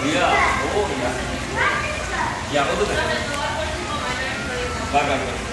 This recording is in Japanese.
Iya, oh iya. Ya, aku tuh. Bakal.